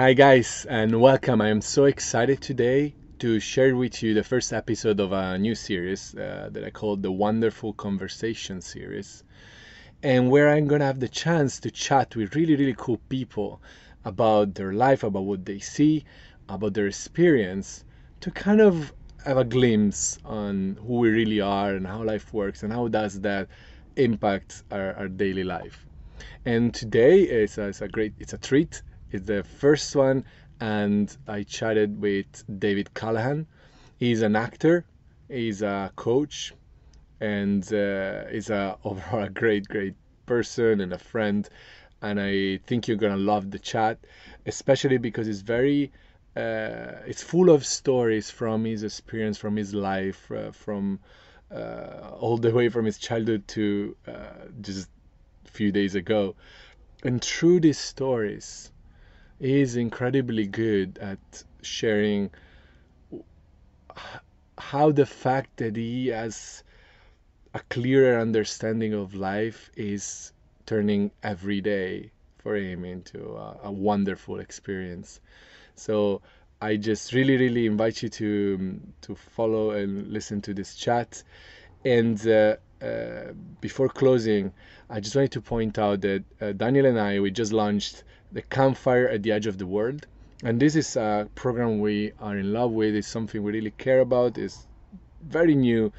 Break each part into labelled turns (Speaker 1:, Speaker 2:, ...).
Speaker 1: Hi, guys, and welcome. I am so excited today to share with you the first episode of a new series uh, that I call the Wonderful Conversation series, and where I'm going to have the chance to chat with really, really cool people about their life, about what they see, about their experience, to kind of have a glimpse on who we really are and how life works and how does that impact our, our daily life. And today is a, it's a great, it's a treat is the first one, and I chatted with David Callahan. He's an actor, he's a coach, and uh, he's a overall a great, great person and a friend. And I think you're gonna love the chat, especially because it's very, uh, it's full of stories from his experience, from his life, uh, from uh, all the way from his childhood to uh, just a few days ago. And through these stories, is incredibly good at sharing how the fact that he has a clearer understanding of life is turning every day for him into a, a wonderful experience. So I just really, really invite you to to follow and listen to this chat. And uh, uh, before closing, I just wanted to point out that uh, Daniel and I we just launched the campfire at the edge of the world. And this is a program we are in love with. It's something we really care about. It's very new.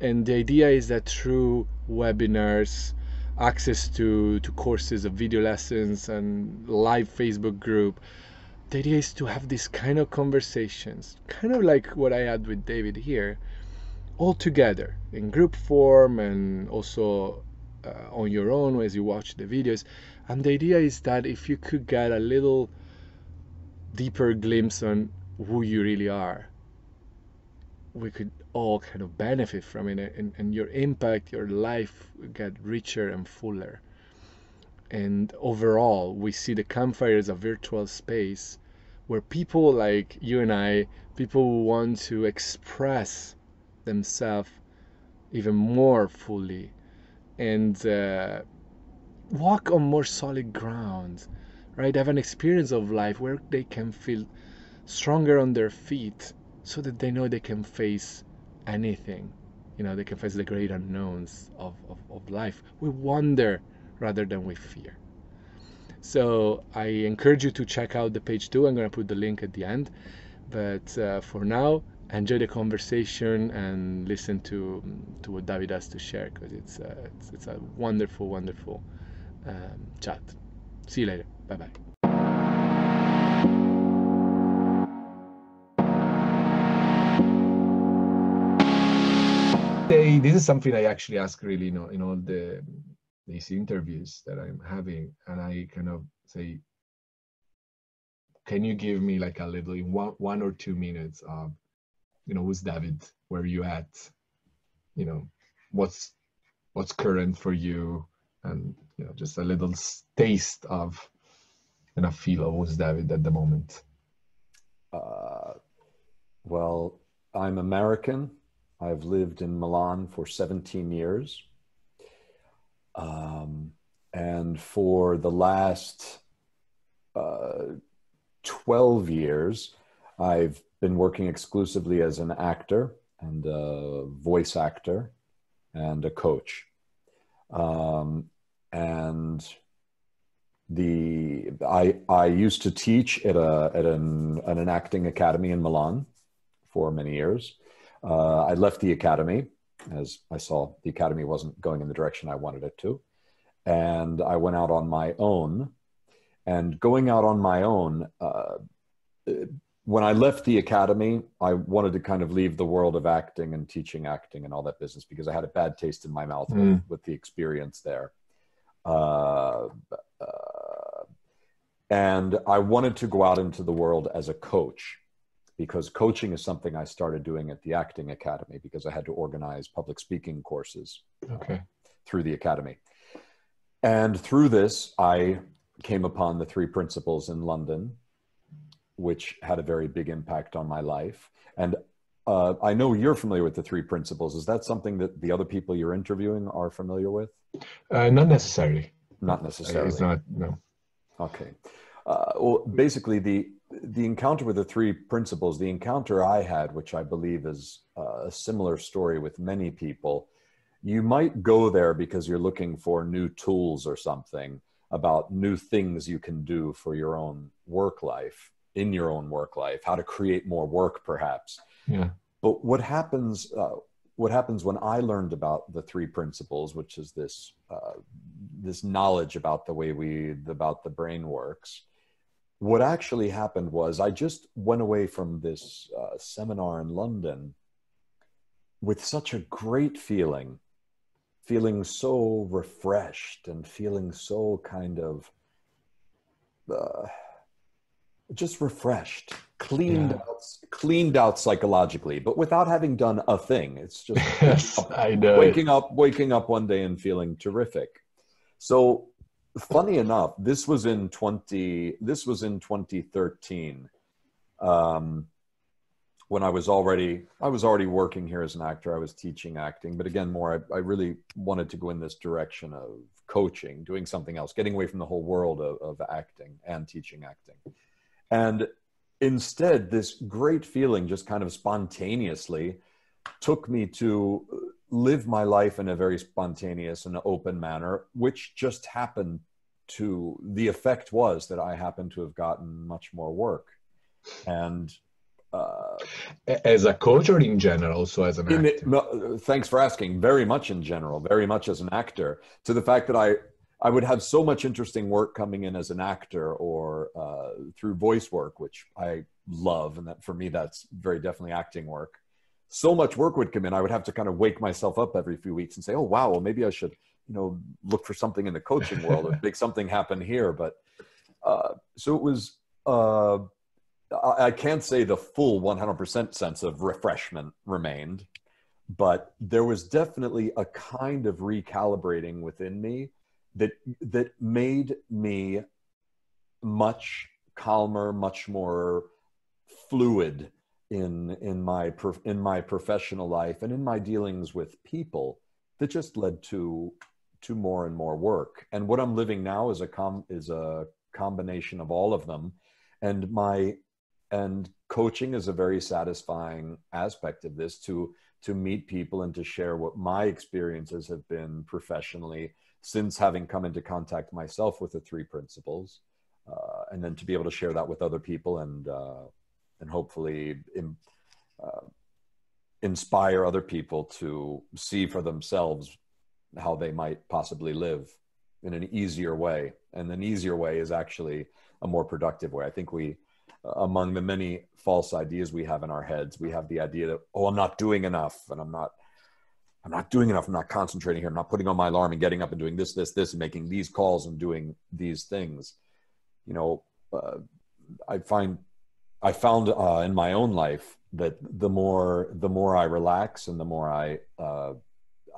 Speaker 1: And the idea is that through webinars access to to courses of video lessons and live facebook group the idea is to have these kind of conversations kind of like what i had with david here all together in group form and also uh, on your own as you watch the videos and the idea is that if you could get a little deeper glimpse on who you really are, we could all kind of benefit from it and, and your impact, your life get richer and fuller. And overall, we see the campfire as a virtual space where people like you and I, people who want to express themselves even more fully and uh, walk on more solid ground, right? Have an experience of life where they can feel stronger on their feet so that they know they can face anything. You know, they can face the great unknowns of, of, of life. We wonder rather than we fear. So I encourage you to check out the page too. I'm going to put the link at the end. But uh, for now, enjoy the conversation and listen to to what David has to share because it's, uh, it's it's a wonderful, wonderful um, chat. See you later. Bye bye. This is something I actually ask really, you know, in all the these interviews that I'm having, and I kind of say, "Can you give me like a little, in one one or two minutes of, you know, who's David? Where are you at? You know, what's what's current for you? and you know just a little taste of and a feel of who's David at the moment.
Speaker 2: Uh, well, I'm American. I've lived in Milan for 17 years. Um, and for the last uh, 12 years, I've been working exclusively as an actor and a voice actor and a coach. Um, and the I I used to teach at a at an at an acting academy in Milan for many years. Uh, I left the academy as I saw the academy wasn't going in the direction I wanted it to, and I went out on my own. And going out on my own, uh, when I left the academy, I wanted to kind of leave the world of acting and teaching acting and all that business because I had a bad taste in my mouth mm. with, with the experience there. Uh, uh, and I wanted to go out into the world as a coach because coaching is something I started doing at the Acting Academy because I had to organize public speaking courses
Speaker 1: okay.
Speaker 2: through the academy. And through this, I came upon the three principles in London, which had a very big impact on my life. And uh, I know you're familiar with the three principles. Is that something that the other people you're interviewing are familiar with?
Speaker 1: Uh, not necessarily.
Speaker 2: Not necessarily.
Speaker 1: It's not. No.
Speaker 2: Okay. Uh, well, basically, the the encounter with the three principles, the encounter I had, which I believe is uh, a similar story with many people, you might go there because you're looking for new tools or something about new things you can do for your own work life, in your own work life, how to create more work, perhaps.
Speaker 1: Yeah.
Speaker 2: But what happens? Uh, what happens when I learned about the three principles, which is this uh, this knowledge about the way we about the brain works? what actually happened was I just went away from this uh, seminar in London with such a great feeling, feeling so refreshed and feeling so kind of uh, just refreshed, cleaned yeah. out, cleaned out psychologically, but without having done a thing. It's just
Speaker 1: yes, I know.
Speaker 2: waking up, waking up one day and feeling terrific. So funny enough, this was in 20, this was in 2013. Um, when I was already, I was already working here as an actor. I was teaching acting, but again, more, I, I really wanted to go in this direction of coaching, doing something else, getting away from the whole world of, of acting and teaching acting. And instead, this great feeling just kind of spontaneously took me to live my life in a very spontaneous and open manner, which just happened to the effect was that I happened to have gotten much more work. And uh,
Speaker 1: as a coach or in general, so as an actor?
Speaker 2: It, thanks for asking. Very much in general, very much as an actor, to the fact that I I would have so much interesting work coming in as an actor or uh, through voice work, which I love, and that for me that's very definitely acting work so much work would come in, I would have to kind of wake myself up every few weeks and say, oh, wow, well, maybe I should, you know, look for something in the coaching world or make something happen here. But uh, so it was, uh, I can't say the full 100% sense of refreshment remained, but there was definitely a kind of recalibrating within me that, that made me much calmer, much more fluid in in my in my professional life and in my dealings with people that just led to to more and more work. And what i'm living now is a com is a combination of all of them. And my and coaching is a very satisfying aspect of this to to meet people and to share what my experiences have been professionally since having come into contact myself with the three principles uh, and then to be able to share that with other people and uh, and hopefully in, uh, inspire other people to see for themselves how they might possibly live in an easier way. And an easier way is actually a more productive way. I think we, among the many false ideas we have in our heads, we have the idea that, oh, I'm not doing enough and I'm not. I'm not doing enough. I'm not concentrating here. I'm not putting on my alarm and getting up and doing this, this, this, and making these calls and doing these things. You know, uh, I find I found uh, in my own life that the more the more I relax and the more I uh,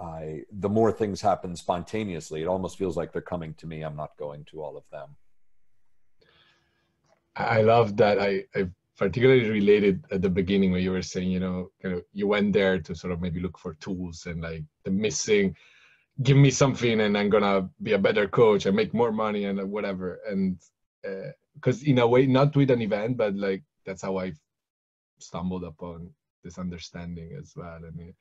Speaker 2: I the more things happen spontaneously. It almost feels like they're coming to me. I'm not going to all of them.
Speaker 1: I love that. I, I particularly related at the beginning when you were saying, you know, kind of you went there to sort of maybe look for tools and like the missing, give me something and I'm gonna be a better coach and make more money and whatever. And because uh, in a way, not with an event, but like that's how I stumbled upon this understanding as well. I mean, it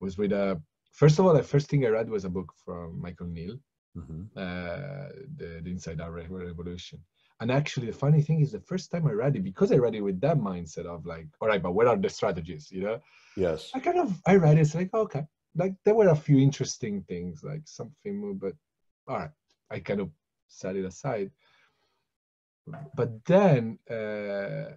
Speaker 1: was with a first of all, the first thing I read was a book from Michael Neill, mm-hmm. uh, the, the Inside Out Revolution. And actually, the funny thing is, the first time I read it, because I read it with that mindset of like, all right, but what are the strategies? You know?
Speaker 2: Yes.
Speaker 1: I kind of I read it, it's like, okay, like there were a few interesting things, like something more, but all right, I kind of set it aside. But then uh,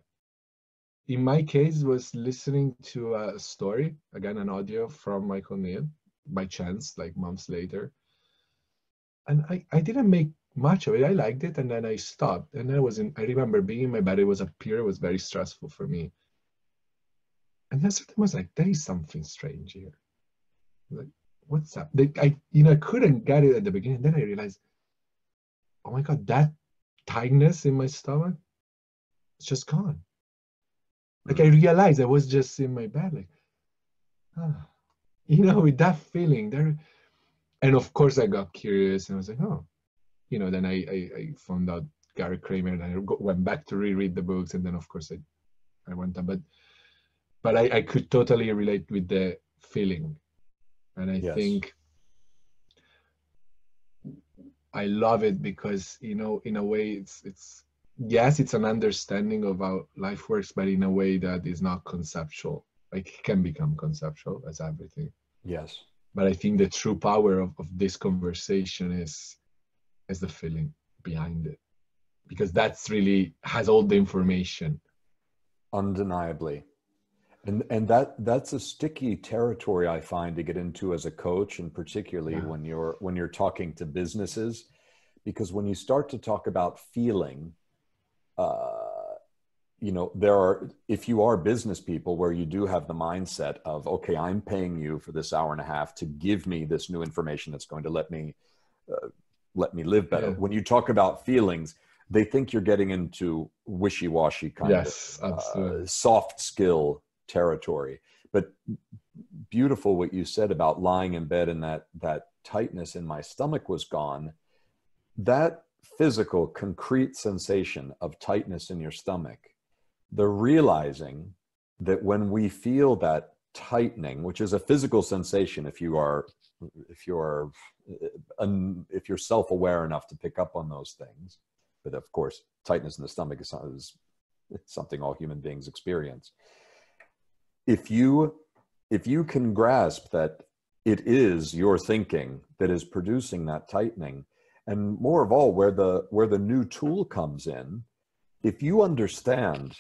Speaker 1: in my case was listening to a story again an audio from michael neill by chance like months later and i i didn't make much of it i liked it and then i stopped and i was in i remember being in my bed it was a period it was very stressful for me. And then something was like there is something strange here. Like what's up? I you know i couldn't get it at the beginning then i realized oh my god that tightness in my stomach it's just gone. Like I realized I was just in my bed, like, ah, you know, with that feeling there. And of course, I got curious and I was like, oh, you know, then I, I, I found out Garret Kramer, and I went back to reread the books, and then of course I, I went on. But, but I, I could totally relate with the feeling, and I yes. think I love it because you know, in a way, it's it's yes, it's an understanding of how life works, but in a way that is not conceptual. Like it can become conceptual as everything.
Speaker 2: Yes.
Speaker 1: But I think the true power of, of this conversation is is the feeling behind it. Because that's really has all the information.
Speaker 2: Undeniably. And and that that's a sticky territory I find to get into as a coach and particularly yeah. when you're when you're talking to businesses because when you start to talk about feeling uh, you know there are if you are business people where you do have the mindset of okay i'm paying you for this hour and a half to give me this new information that's going to let me uh, let me live better. Yeah. when you talk about feelings they think you're getting into wishy-washy kind yes, of uh, soft skill territory. But beautiful what you said about lying in bed and that that tightness in my stomach was gone. That physical, concrete sensation of tightness in your stomach, the realizing that when we feel that tightening, which is a physical sensation, if you are, if you're, uh, if you're self-aware enough to pick up on those things, but of course, tightness in the stomach is, is something all human beings experience. If you, if you can grasp that it is your thinking that is producing that tightening, and more of all where the where the new tool comes in if you understand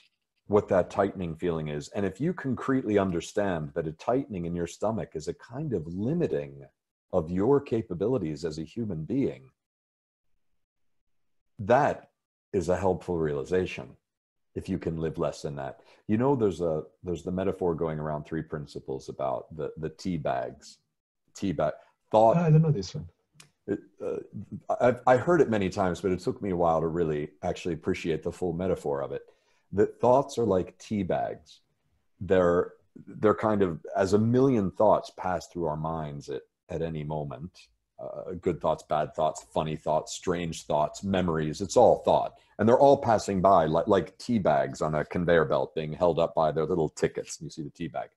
Speaker 2: what that tightening feeling is. And if you concretely understand that a tightening in your stomach is a kind of limiting of your capabilities as a human being that is a helpful realization if you can live less than that. You know there's a there's the metaphor going around three principles about the the tea bags tea bag thought.
Speaker 1: I don't know this one.
Speaker 2: It, uh, I've, I heard it many times, but it took me a while to really actually appreciate the full metaphor of it. That thoughts are like tea bags. They're they're kind of as a million thoughts pass through our minds at at any moment. Uh, good thoughts, bad thoughts, funny thoughts, strange thoughts, memories. It's all thought, and they're all passing by like like tea bags on a conveyor belt being held up by their little tickets. And You see the tea bag.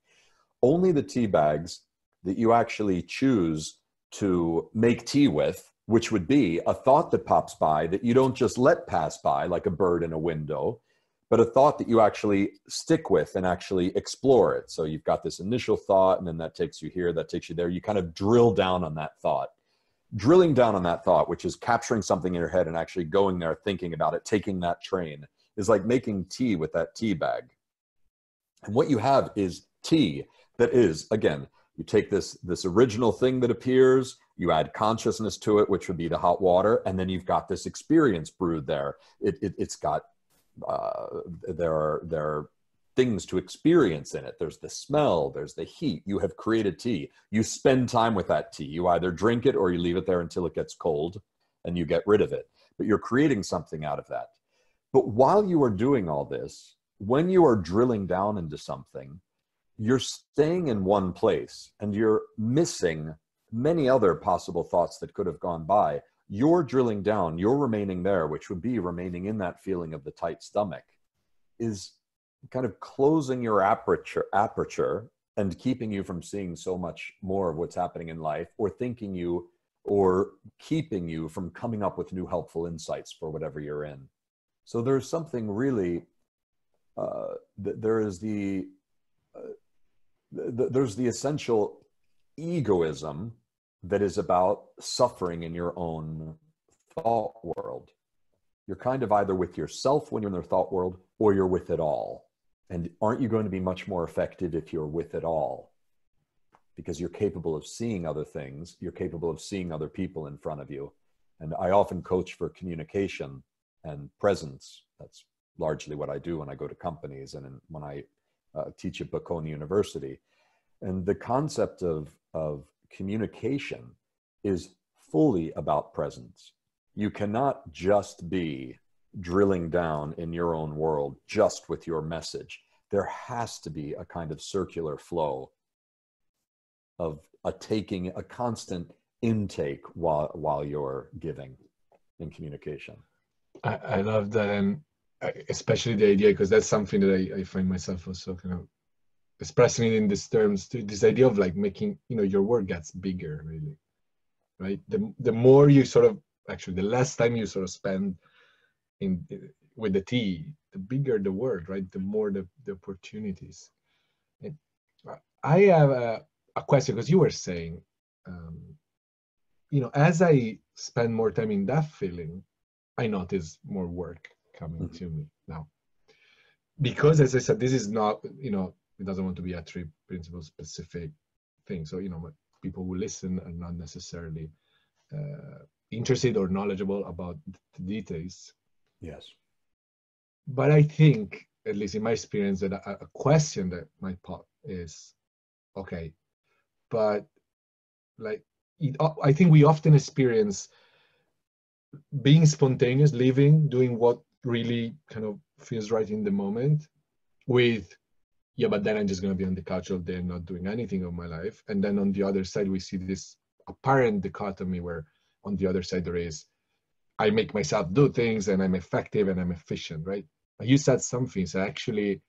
Speaker 2: Only the tea bags that you actually choose to make tea with, which would be a thought that pops by that you don't just let pass by like a bird in a window, but a thought that you actually stick with and actually explore it. So you've got this initial thought, and then that takes you here, that takes you there. You kind of drill down on that thought. Drilling down on that thought, which is capturing something in your head and actually going there, thinking about it, taking that train, is like making tea with that tea bag. And what you have is tea that is, again, you take this this original thing that appears you add consciousness to it which would be the hot water and then you've got this experience brewed there it, it has got uh, there are there are things to experience in it. There's the smell there's the heat. You have created tea. You spend time with that tea. You either drink it or you leave it there until it gets cold and you get rid of it. But you're creating something out of that. But while you are doing all this when you are drilling down into something you're staying in one place and you're missing many other possible thoughts that could have gone by. You're drilling down, you're remaining there, which would be remaining in that feeling of the tight stomach, is kind of closing your aperture, aperture and keeping you from seeing so much more of what's happening in life or thinking you or keeping you from coming up with new helpful insights for whatever you're in. So there's something really, uh, th- there is the uh, th- there's the essential egoism that is about suffering in your own thought world. You're kind of either with yourself when you're in the thought world or you're with it all. And aren't you going to be much more effective if you're with it all? Because you're capable of seeing other things, you're capable of seeing other people in front of you. And I often coach for communication and presence. That's largely what I do when I go to companies and when I uh, teach at Bocconi University. And the concept of, of communication is fully about presence. You cannot just be drilling down in your own world just with your message. There has to be a kind of circular flow of a taking, a constant intake while, while you're giving in communication.
Speaker 1: I, I love that, and uh, especially the idea because that's something that I, I find myself also kind of expressing it in these terms. To this idea of like making you know your work gets bigger, really, right? The the more you sort of actually the less time you sort of spend in with the tea, the bigger the world, right? The more the, the opportunities. And I have a, a question because you were saying, um, you know, as I spend more time in that feeling, I notice more work coming mm-hmm. to me now. Because as I said, this is not, you know, it doesn't want to be a three principle specific thing. So, you know, people who listen are not necessarily uh, interested or knowledgeable about the details.
Speaker 2: Yes.
Speaker 1: But I think, at least in my experience, that a, a question that might pop is, okay, but like, it, I think we often experience being spontaneous, living, doing what really kind of feels right in the moment with yeah but then i'm just going to be on the couch all day and not doing anything of my life. And then on the other side we see this apparent dichotomy where on the other side there is i make myself do things and i'm effective and i'm efficient right? You said something so actually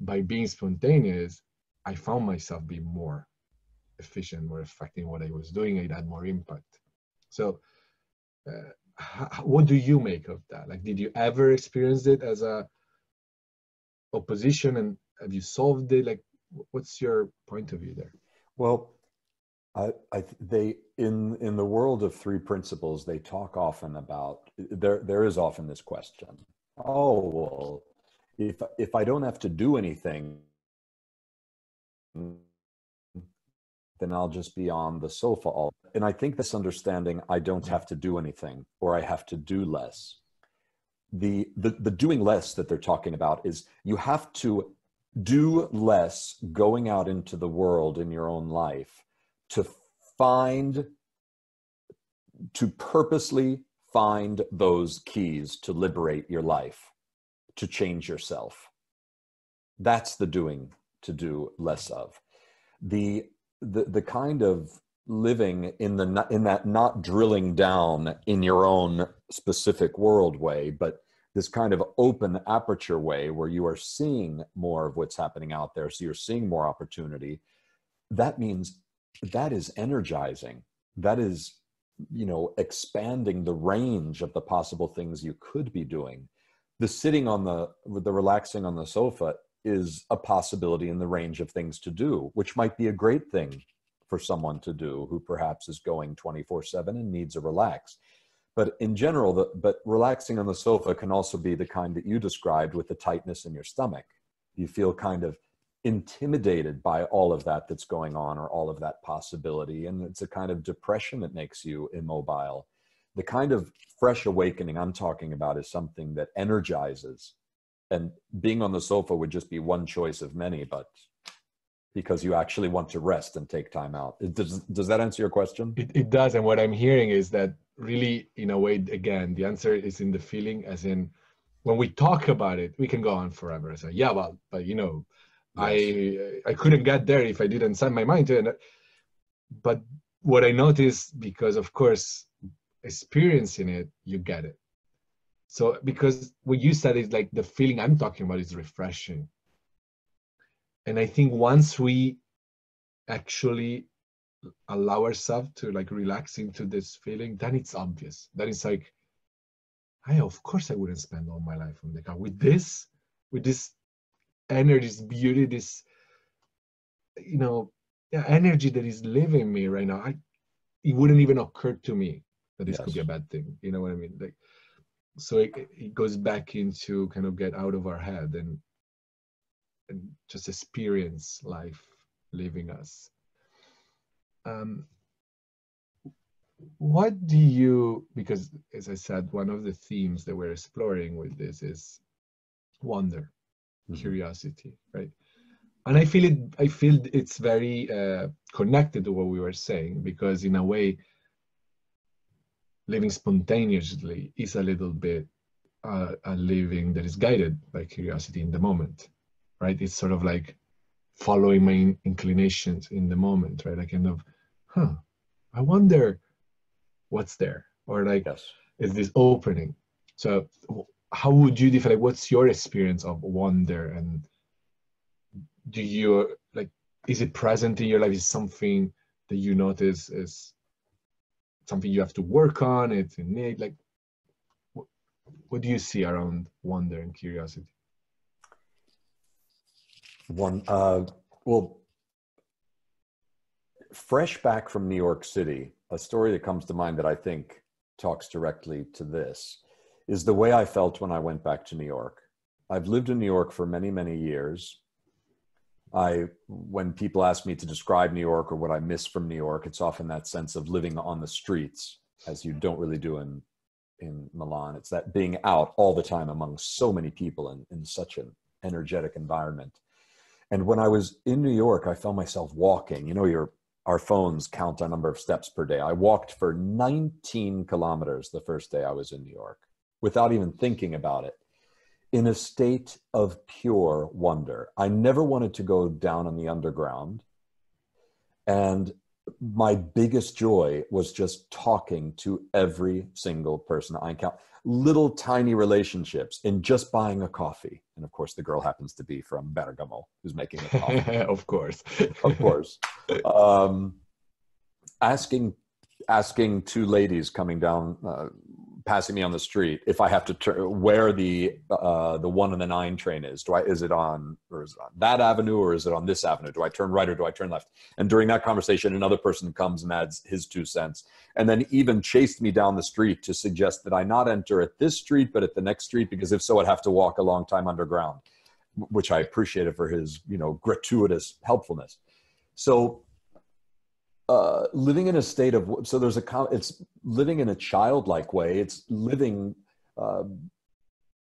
Speaker 1: by being spontaneous i found myself being more efficient more effective in what i was doing. It had more impact. So uh, what do you make of that? Like did you ever experience it as a opposition and have you solved it like what's your point of view there
Speaker 2: well I, I, they in in the world of three principles they talk often about there there is often this question oh well if if i don't have to do anything then I'll just be on the sofa all. And I think this understanding, I don't have to do anything or I have to do less. The, the, the doing less that they're talking about is you have to do less going out into the world in your own life to find, to purposely find those keys to liberate your life, to change yourself. That's the doing to do less of. The the the kind of living in the in that not drilling down in your own specific world way but this kind of open aperture way where you are seeing more of what's happening out there so you're seeing more opportunity that means that is energizing that is you know expanding the range of the possible things you could be doing the sitting on the the relaxing on the sofa is a possibility in the range of things to do, which might be a great thing for someone to do who perhaps is going 24 7 and needs a relax. But in general, the, but relaxing on the sofa can also be the kind that you described with the tightness in your stomach. You feel kind of intimidated by all of that that's going on or all of that possibility. And it's a kind of depression that makes you immobile. The kind of fresh awakening I'm talking about is something that energizes and being on the sofa would just be one choice of many but because you actually want to rest and take time out. Does, does that answer your question?
Speaker 1: It, it does and what i'm hearing is that really in a way again the answer is in the feeling as in when we talk about it we can go on forever. Say yeah well but you know yes. i i couldn't get there if i didn't set my mind to it. But what i noticed because of course experiencing it you get it. So because what you said is like the feeling I'm talking about is refreshing. And I think once we actually allow ourselves to like relax into this feeling, then it's obvious. Then it's like, I of course I wouldn't spend all my life on the car with this, with this energy, this beauty, this you know, yeah, energy that is living me right now. I it wouldn't even occur to me that this yes. could be a bad thing. You know what I mean? Like so it, it goes back into kind of get out of our head and and just experience life living us. Um, what do you because as i said one of the themes that we're exploring with this is wonder mm-hmm. curiosity right? And i feel it i feel it's very uh, connected to what we were saying because in a way living spontaneously is a little bit uh, a living that is guided by curiosity in the moment, right? It's sort of like following my inclinations in the moment, right? I kind of, huh, I wonder what's there, or like, yes. is this opening? So, how would you define? Like, what's your experience of wonder, and do you like? Is it present in your life? Is something that you notice is something you have to work on? It's innate. Like, what, what do you see around wonder and curiosity?
Speaker 2: One, uh, well, fresh back from New York City, a story that comes to mind that I think talks directly to this is the way I felt when I went back to New York. I've lived in New York for many, many years. I, when people ask me to describe New York or what I miss from New York, it's often that sense of living on the streets, as you don't really do in in Milan. It's that being out all the time among so many people and in such an energetic environment. And when I was in New York, I found myself walking. You know, your our phones count a number of steps per day. I walked for 19 kilometers the first day I was in New York without even thinking about it in a state of pure wonder. I never wanted to go down on the underground. And my biggest joy was just talking to every single person I encountered. Little tiny relationships in just buying a coffee. And of course, the girl happens to be from Bergamo who's making the coffee.
Speaker 1: of course.
Speaker 2: of course. Um, asking asking two ladies coming down uh, passing me on the street if I have to turn where the uh, the one and the nine train is. Do I is it on or is it on that avenue or is it on this avenue? Do I turn right or do I turn left? And during that conversation, another person comes and adds his two cents, and then even chased me down the street to suggest that I not enter at this street but at the next street because if so, I'd have to walk a long time underground, which I appreciated for his you know gratuitous helpfulness. So uh, living in a state of so there's a it's living in a childlike way. It's living uh,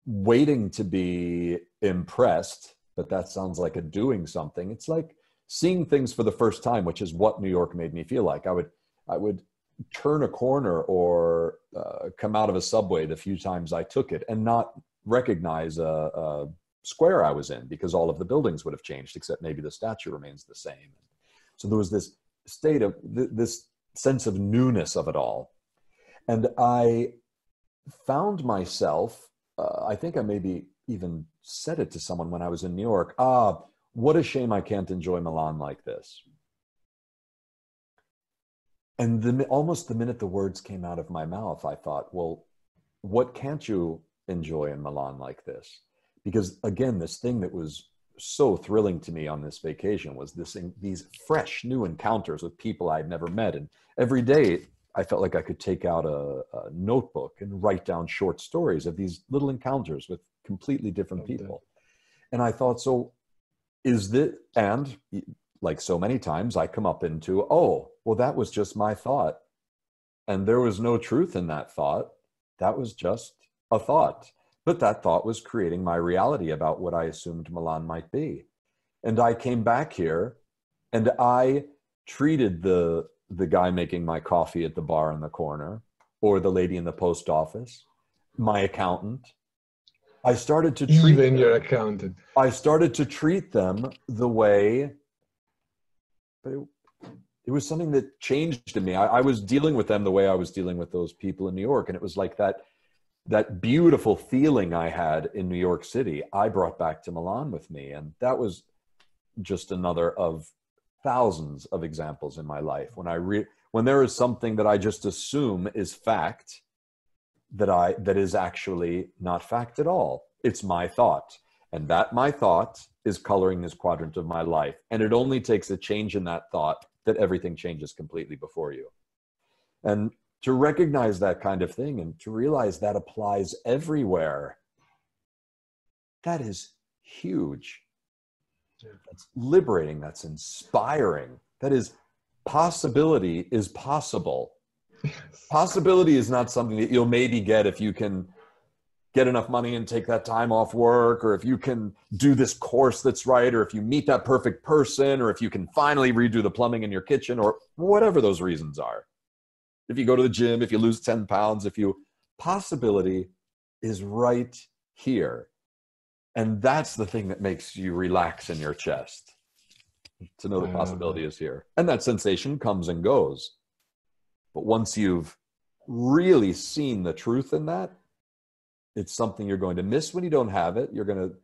Speaker 2: waiting to be impressed but that sounds like a doing something. It's like seeing things for the first time which is what new york made me feel like. I would i would turn a corner or uh, come out of a subway the few times i took it and not recognize a, a square i was in because all of the buildings would have changed except maybe the statue remains the same. So there was this state of th- this sense of newness of it all. And I found myself, uh, I think I maybe even said it to someone when I was in New York ah, what a shame I can't enjoy Milan like this. And the, almost the minute the words came out of my mouth, I thought, well, what can't you enjoy in Milan like this? Because again, this thing that was so thrilling to me on this vacation was this these fresh new encounters with people I'd never met, and every day I felt like I could take out a, a notebook and write down short stories of these little encounters with completely different people. And I thought, so is this and like so many times I come up into, oh, well, that was just my thought. And there was no truth in that thought. That was just a thought. But that thought was creating my reality about what I assumed Milan might be. And I came back here and I treated the the guy making my coffee at the bar in the corner or the lady in the post office, my accountant. I started to treat
Speaker 1: even your accountant.
Speaker 2: I started to treat them the way but it, it was something that changed in me. I, I was dealing with them the way I was dealing with those people in New York. And it was like that that beautiful feeling I had in New York City, I brought back to Milan with me. And that was just another of thousands of examples in my life when I re- when there is something that I just assume is fact that I that is actually not fact at all. It's my thought. And that my thought is coloring this quadrant of my life. And it only takes a change in that thought that everything changes completely before you. And to recognize that kind of thing and to realize that applies everywhere. That is huge. That's liberating. That's inspiring. That is possibility is possible. Possibility is not something that you'll maybe get if you can get enough money and take that time off work or if you can do this course that's right or if you meet that perfect person or if you can finally redo the plumbing in your kitchen or whatever those reasons are if you go to the gym, if you lose 10 pounds, if you, possibility is right here. And that's the thing that makes you relax in your chest to know the mm. possibility is here. And that sensation comes and goes. But once you've really seen the truth in that, it's something you're going to miss when you don't have it. You're going to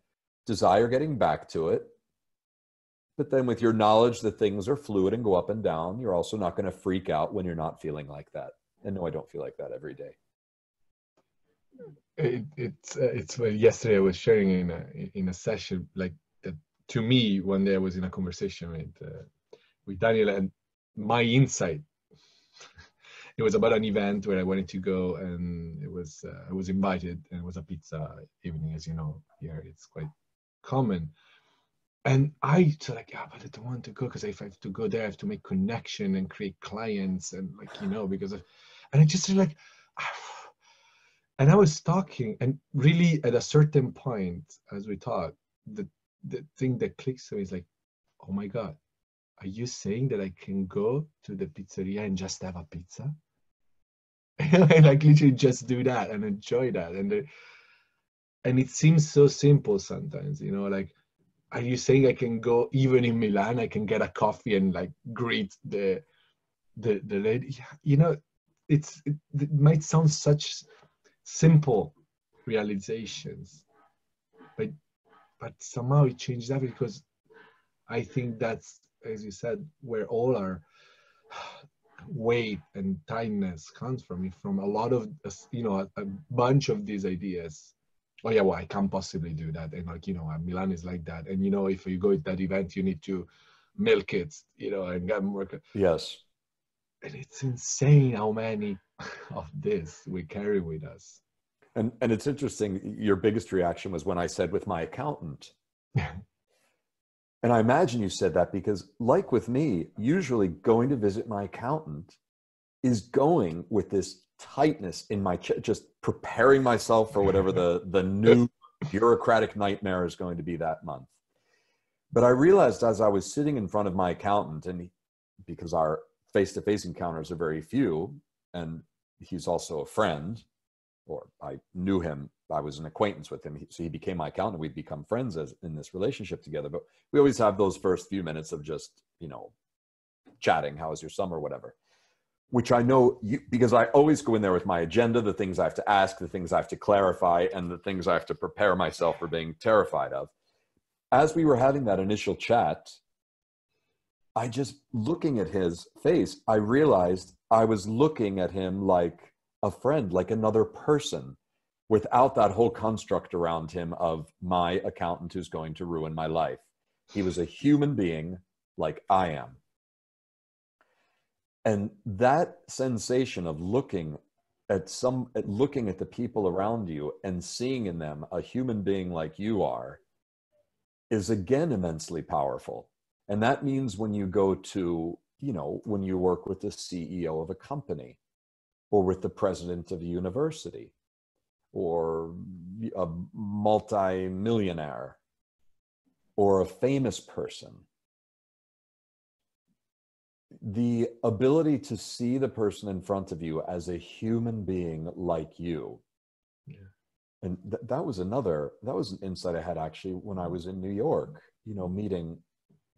Speaker 2: desire getting back to it. But then, with your knowledge that things are fluid and go up and down, you're also not going to freak out when you're not feeling like that. And no, I don't feel like that every day.
Speaker 1: It, it's uh, it's well, yesterday I was sharing in a in a session like that to me one day I was in a conversation with uh, with Daniel and my insight it was about an event where I wanted to go, and it was uh, I was invited, and it was a pizza evening, as you know. Here it's quite common, and I said like, yeah, but I don't want to go because if I have to go there, I have to make connection and create clients, and like you know, because of, and I just like, and I was talking, and really at a certain point, as we talked, the the thing that clicks to me is like, oh my god, are you saying that I can go to the pizzeria and just have a pizza? and like literally just do that and enjoy that and the, and it seems so simple sometimes you know like are you saying i can go even in milan? I can get a coffee and like greet the the the lady? You know it's it, it might sound such simple realizations but but somehow it changed that because i think that's as you said where all our weight and tightness comes from. From a lot of you know a, a, bunch of these ideas oh yeah well i can't possibly do that. And like you know milan is like that. And you know if you go to that event you need to milk it you know and get more
Speaker 2: yes.
Speaker 1: And it's insane how many of this we carry with us.
Speaker 2: And and it's interesting your biggest reaction was when i said with my accountant. And I imagine you said that because, like with me, usually going to visit my accountant is going with this tightness in my chest, just preparing myself for whatever the, the new bureaucratic nightmare is going to be that month. But I realized as I was sitting in front of my accountant, and because our face to face encounters are very few, and he's also a friend, or I knew him I was an acquaintance with him, so he became my accountant. We'd become friends as in this relationship together. But we always have those first few minutes of just you know chatting. How was your summer? Whatever. Which I know you, because I always go in there with my agenda, the things I have to ask, the things I have to clarify, and the things I have to prepare myself for being terrified of. As we were having that initial chat, I just looking at his face, I realized I was looking at him like a friend, like another person without that whole construct around him of my accountant who's going to ruin my life. He was a human being like I am. And that sensation of looking at some at looking at the people around you and seeing in them a human being like you are is again immensely powerful. And that means when you go to, you know, when you work with the CEO of a company or with the president of a university or a multi-millionaire or a famous person the ability to see the person in front of you as a human being like you yeah. and th- that was another that was an insight i had actually when i was in new york you know meeting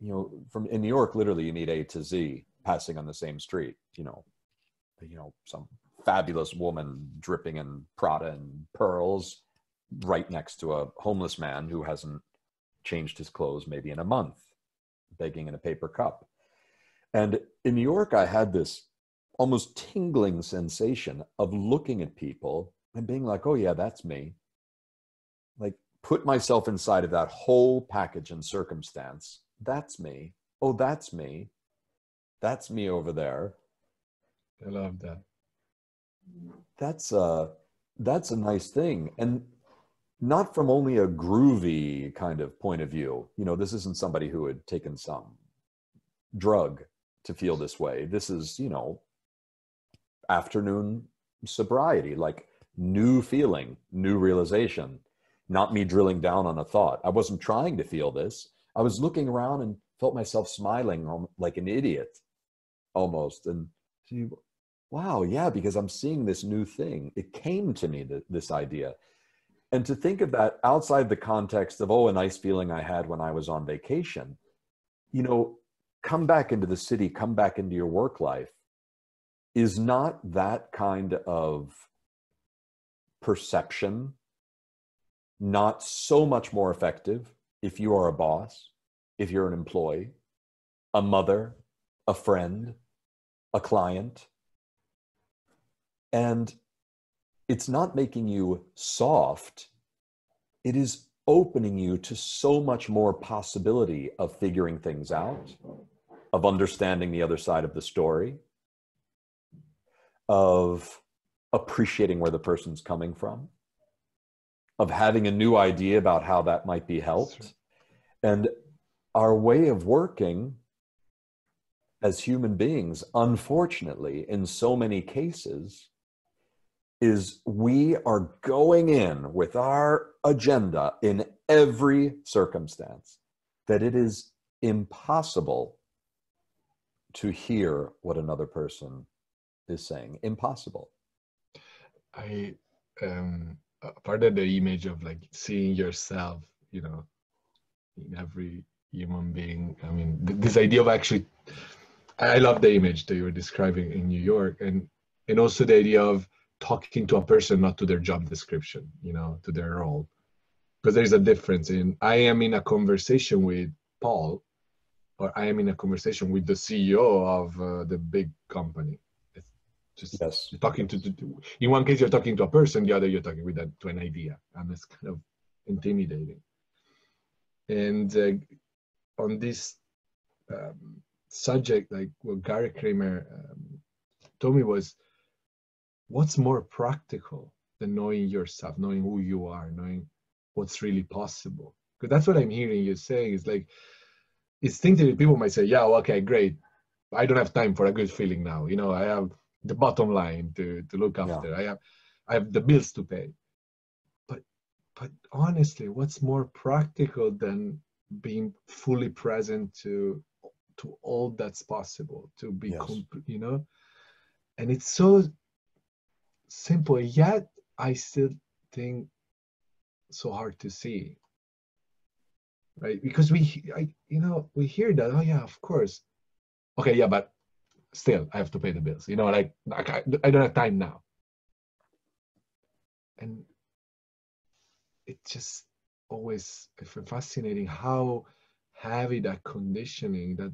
Speaker 2: you know from in new york literally you meet a to z passing on the same street you know you know some fabulous woman dripping in Prada and pearls right next to a homeless man who hasn't changed his clothes maybe in a month, begging in a paper cup. And in New York, I had this almost tingling sensation of looking at people and being like, oh, yeah, that's me. Like, put myself inside of that whole package and circumstance. That's me. Oh, that's me. That's me over there.
Speaker 1: I love that
Speaker 2: that's a that's a nice thing and not from only a groovy kind of point of view you know this isn't somebody who had taken some drug to feel this way this is you know afternoon sobriety like new feeling new realization not me drilling down on a thought i wasn't trying to feel this i was looking around and felt myself smiling um, like an idiot almost and see, wow, yeah, because I'm seeing this new thing. It came to me, that, this idea. And to think of that outside the context of, oh, a nice feeling I had when I was on vacation, you know, come back into the city, come back into your work life is not that kind of perception not so much more effective if you are a boss, if you're an employee, a mother, a friend, a client. And it's not making you soft, it is opening you to so much more possibility of figuring things out, of understanding the other side of the story, of appreciating where the person's coming from, of having a new idea about how that might be helped. And our way of working as human beings, unfortunately, in so many cases, is we are going in with our agenda in every circumstance that it is impossible to hear what another person is saying. Impossible.
Speaker 1: I um part of the image of like seeing yourself, you know, in every human being. I mean, th- this idea of actually, I love the image that you were describing in New York, and and also the idea of talking to a person, not to their job description, you know, to their role, because there's a difference in I am in a conversation with Paul, or I am in a conversation with the CEO of uh, the big company. It's just
Speaker 2: Yes.
Speaker 1: you're talking to, to, in one case you're talking to a person, the other you're talking with that to an idea, and it's kind of intimidating. And uh, on this um, subject, like what Garret Kramer um, told me was, what's more practical than knowing yourself, knowing who you are, knowing what's really possible? Because that's what I'm hearing you saying. Is like, instinctively people might say, yeah, well, okay, great. I don't have time for a good feeling now. You know, I have the bottom line to to look
Speaker 2: Yeah.
Speaker 1: after. I have I have the bills to pay. But but honestly, what's more practical than being fully present to to all that's possible to be
Speaker 2: Yes.
Speaker 1: comp- you know and it's so simple yet i still think so hard to see right? Because we I, you know we hear that oh yeah of course. Okay yeah but still i have to pay the bills you know like, like I, I don't have time now. And it's just always fascinating how heavy that conditioning that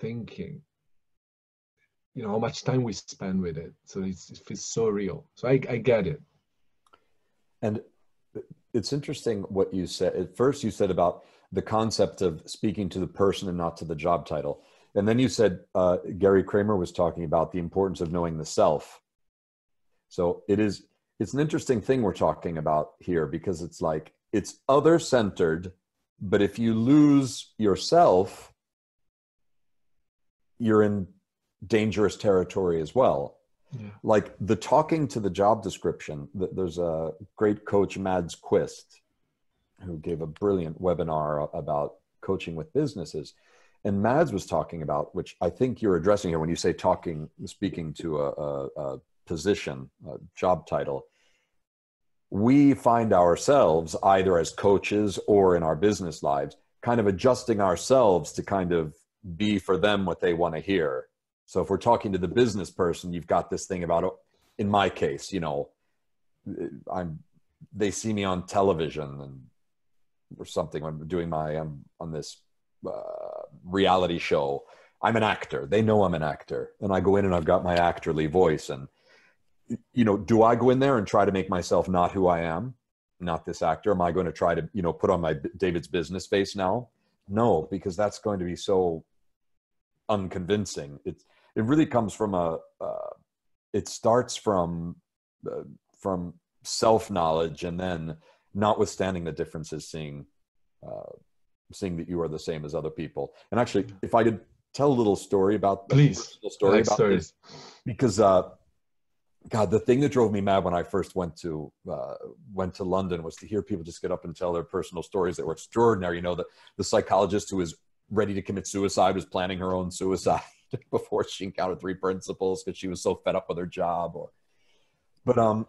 Speaker 1: thinking you know how much time we spend with it so it's, it feels so real so I, I get it
Speaker 2: And it's interesting what you said. At first, you said about the concept of speaking to the person and not to the job title. And then you said uh, Garret Kramer was talking about the importance of knowing the self. So it is, it's an interesting thing we're talking about here because it's like, it's other centered, but if you lose yourself, you're in dangerous territory as well.
Speaker 1: Yeah.
Speaker 2: Like the talking to the job description there's a great coach mads quist who gave a brilliant webinar about coaching with businesses. And mads was talking about which i think you're addressing here when you say talking speaking to a, a, a position a job title. We find ourselves either as coaches or in our business lives kind of adjusting ourselves to kind of be for them what they want to hear so if we're talking to the business person, you've got this thing about, oh, in my case, you know, I'm, they see me on television and or something I'm doing my, I'm on this uh, reality show. I'm an actor. They know I'm an actor, and I go in and I've got my actorly voice. And you know, do I go in there and try to make myself not who I am, not this actor? Am I going to try to, you know, put on my David's business face now? No, because that's going to be so unconvincing. It's it really comes from a uh, it starts from uh, from self knowledge and then notwithstanding the differences seeing uh, seeing that you are the same as other people. And actually if i could tell a little story about
Speaker 1: Please.
Speaker 2: personal story
Speaker 1: like
Speaker 2: about
Speaker 1: stories.
Speaker 2: this. Because uh god the thing that drove me mad when i first went to uh, went to london was to hear people just get up and tell their personal stories that were extraordinary. You know the, the psychologist who was ready to commit suicide was planning her own suicide before she encountered three principles because she was so fed up with her job or but um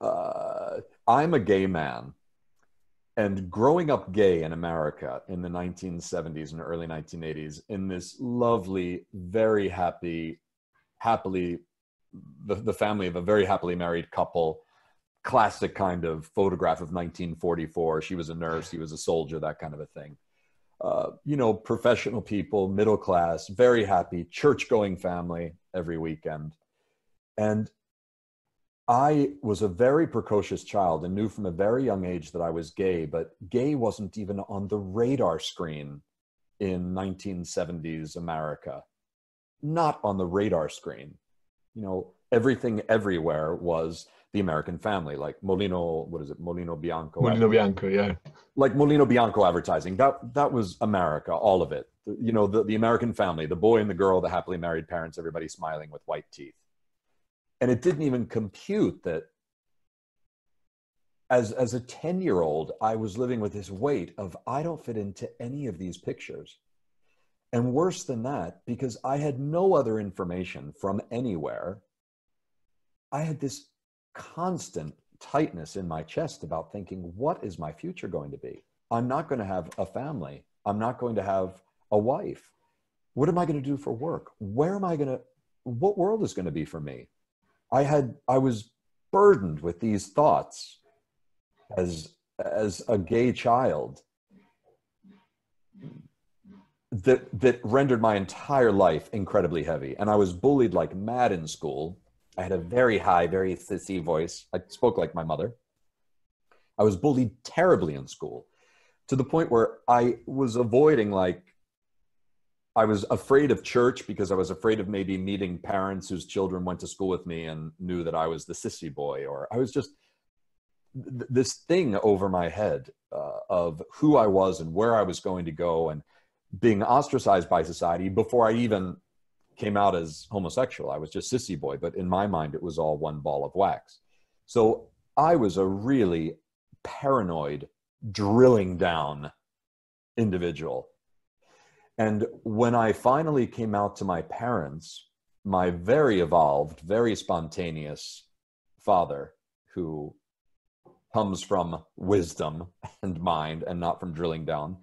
Speaker 2: uh i'm a gay man and growing up gay in america in the 1970s and early 1980s in this lovely very happy happily the, the family of a very happily married couple classic kind of photograph of 1944. She was a nurse, he was a soldier, that kind of a thing. Uh, you know, professional people, middle class, very happy, church going family every weekend. And I was a very precocious child and knew from a very young age that I was gay, but gay wasn't even on the radar screen in 1970s America. Not on the radar screen. You know, everything everywhere was the American family, like Mulino, what is it, Mulino Bianco?
Speaker 1: Mulino Bianco, yeah.
Speaker 2: Like Mulino Bianco advertising. That that was America, all of it. You know, the, the American family, the boy and the girl, the happily married parents, everybody smiling with white teeth. And it didn't even compute that as as a 10 year old, I was living with this weight of I don't fit into any of these pictures. And worse than that, because I had no other information from anywhere, I had this constant tightness in my chest about thinking, what is my future going to be? I'm not going to have a family. I'm not going to have a wife. What am I going to do for work? Where am I going to, what world is going to be for me? I had, I was burdened with these thoughts as, as a gay child that, that rendered my entire life incredibly heavy. And I was bullied like mad in school I had a very high, very sissy voice. I spoke like my mother. I was bullied terribly in school to the point where I was avoiding, like, I was afraid of church because I was afraid of maybe meeting parents whose children went to school with me and knew that I was the sissy boy, or I was just th- this thing over my head uh, of who I was and where I was going to go and being ostracized by society before I even came out as homosexual. I was just sissy boy, but in my mind, it was all one ball of wax. So I was a really paranoid, drilling down individual. And when I finally came out to my parents, my very evolved, very spontaneous father, who comes from wisdom and mind and not from drilling down,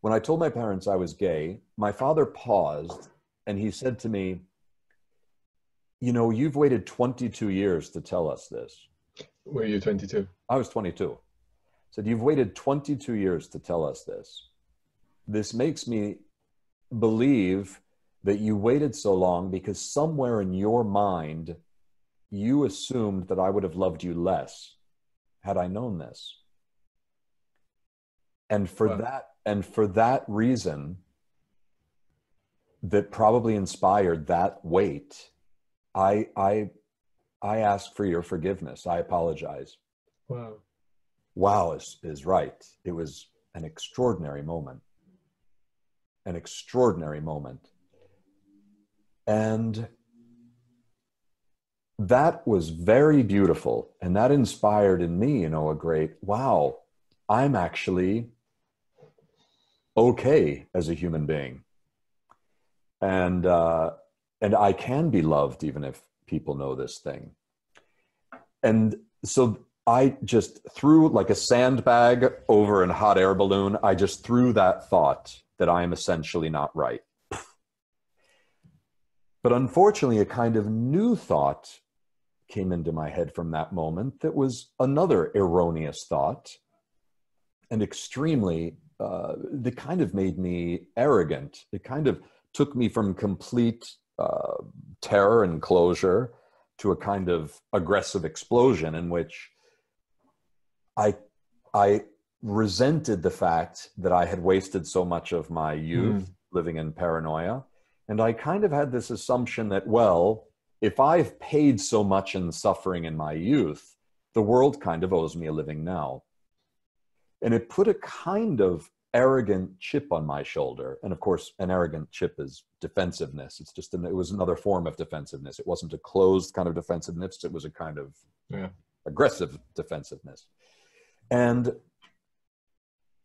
Speaker 2: when I told my parents I was gay, my father paused and he said to me, You know, you've waited 22 years to tell us this.
Speaker 1: Were you 22?
Speaker 2: I was 22. Said, You've waited 22 years to tell us this. This makes me believe that you waited so long because somewhere in your mind, you assumed that I would have loved you less had I known this. And for wow. that, and for that reason, that probably inspired that weight i i i ask for your forgiveness. I apologize.
Speaker 1: Wow.
Speaker 2: Wow is is right. It was an extraordinary moment. An extraordinary moment. And that was very beautiful. And that inspired in me you know a great wow i'm actually okay as a human being and uh, and I can be loved even if people know this thing. And so I just threw like a sandbag over a hot air balloon. I just threw that thought that I am essentially not right. But unfortunately, a kind of new thought came into my head from that moment that was another erroneous thought and extremely, uh, that kind of made me arrogant. It kind of took me from complete uh, terror and closure to a kind of aggressive explosion in which I I resented the fact that I had wasted so much of my youth mm. living in paranoia. And I kind of had this assumption that, well, if I've paid so much in suffering in my youth, the world kind of owes me a living now. And it put a kind of arrogant chip on my shoulder. And of course an arrogant chip is defensiveness. It's just an, it was another form of defensiveness. It wasn't a closed kind of defensiveness. It was a kind of
Speaker 1: yeah.
Speaker 2: aggressive defensiveness. And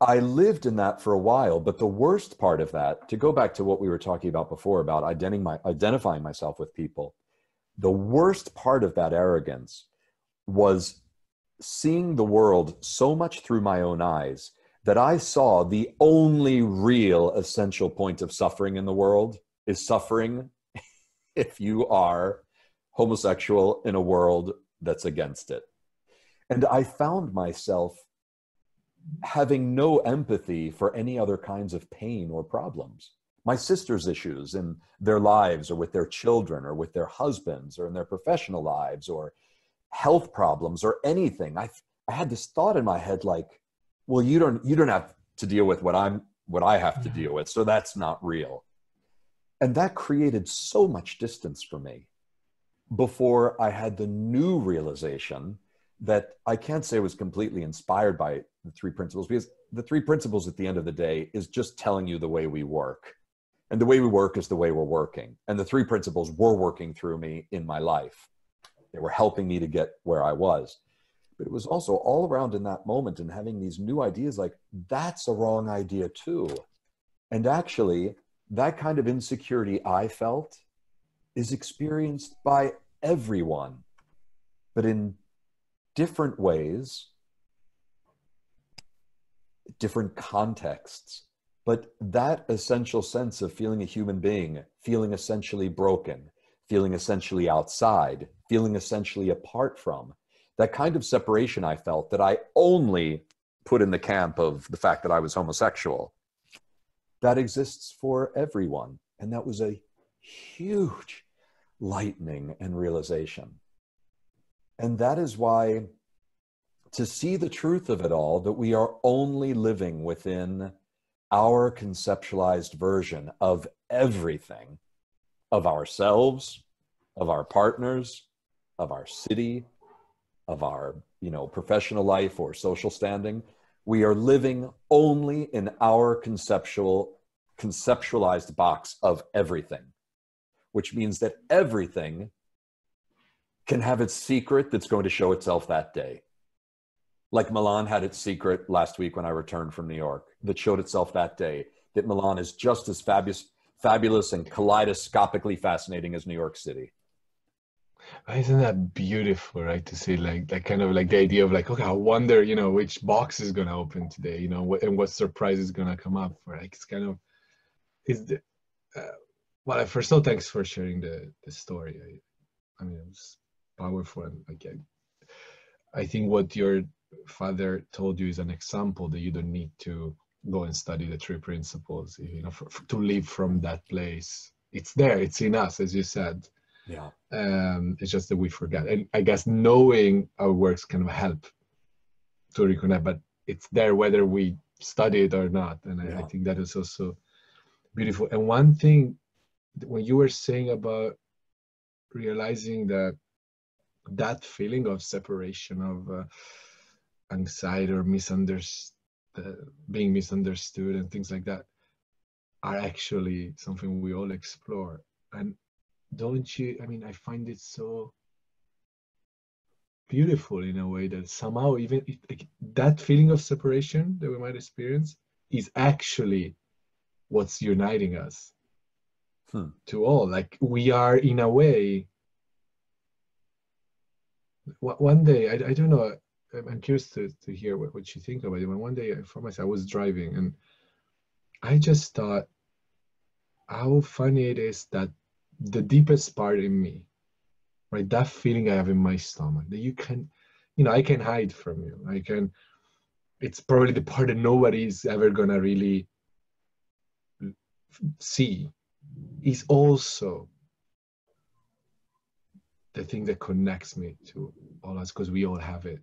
Speaker 2: i lived in that for a while but the worst part of that to go back to what we were talking about before about identifying, my, identifying myself with people the worst part of that arrogance was seeing the world so much through my own eyes that I saw the only real essential point of suffering in the world is suffering if you are homosexual in a world that's against it. And I found myself having no empathy for any other kinds of pain or problems. My sister's issues in their lives or with their children or with their husbands or in their professional lives or health problems or anything. I, I had this thought in my head like, well, you don't, you don't have to deal with what I'm, what I have to deal with. So that's not real. And that created so much distance for me before I had the new realization that I can't say was completely inspired by the three principles because the three principles at the end of the day is just telling you the way we work. And the way we work is the way we're working. And the three principles were working through me in my life. They were helping me to get where I was. But it was also all around in that moment and having these new ideas like, that's a wrong idea too. And actually, that kind of insecurity I felt is experienced by everyone, but in different ways, different contexts. But that essential sense of feeling a human being, feeling essentially broken, feeling essentially outside, feeling essentially apart from, that kind of separation I felt that I only put in the camp of the fact that I was homosexual, that exists for everyone. And that was a huge lightning and realization. And that is why to see the truth of it all, that we are only living within our conceptualized version of everything of ourselves, of our partners, of our city, of our you know professional life or social standing we are living only in our conceptual conceptualized box of everything which means that everything can have its secret that's going to show itself that day. Like Milan had its secret last week when I returned from New York that showed itself that day, that Milan is just as fabulous, fabulous and kaleidoscopically fascinating as New York City.
Speaker 1: Isn't that beautiful, right? To see like that kind of like the idea of like, okay, I wonder, you know, which box is gonna open today, you know, and what surprise is gonna come up for. Like it's kind of, is the, uh, well, first of all, thanks for sharing the the story. I, I mean, it was powerful and again, I think what your father told you is an example that you don't need to go and study the three principles. You know, for, for, to live from that place, it's there. It's in us, as you said.
Speaker 2: Yeah.
Speaker 1: Um, it's just that we forget, and I guess knowing our works can help to reconnect, but it's there whether we study it or not, and I. I think that is also beautiful. And one thing when you were saying about realizing that that feeling of separation of uh, anxiety or misunderstood being misunderstood and things like that are actually something we all explore and don't you i mean i find it so beautiful in a way that somehow even like, that feeling of separation that we might experience is actually what's uniting us hmm. to all. Like we are in a way. One day, I, I don't know. I'm curious to, to hear what, what you think about it. When one day, for myself, I was driving and I just thought how funny it is that the deepest part in me, right, that feeling I have in my stomach, that you can, you know, I can hide from you. I can, it's probably the part that nobody's ever gonna really see is also the thing that connects me to all us because we all have it